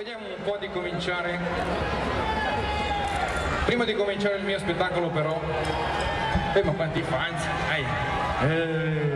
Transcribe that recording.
Vediamo un po' di cominciare. Prima di cominciare il mio spettacolo però... Eh ma quanti fans! Dai! Eh.